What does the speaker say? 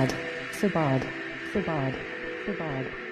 Sabad, Sabad, Sabad, Sabad.